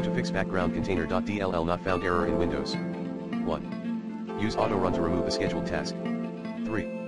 How to fix Backgroundcontainer.dll not found error in Windows. 1. Use auto run to remove the scheduled task. 3.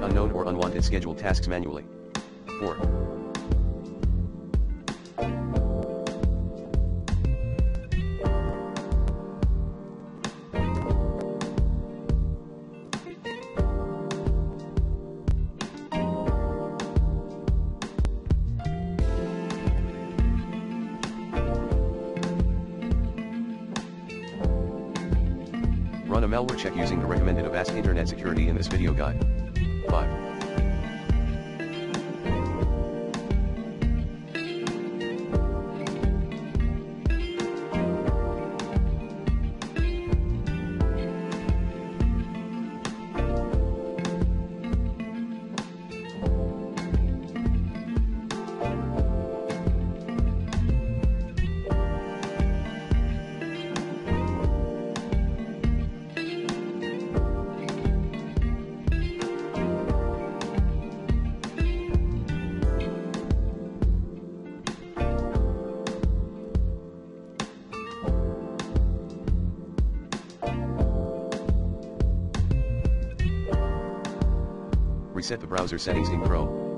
Delete unknown or unwanted scheduled tasks manually. 4. Run a malware check using the recommended Avast Internet Security in this video guide. 5. Reset the browser settings in Chrome.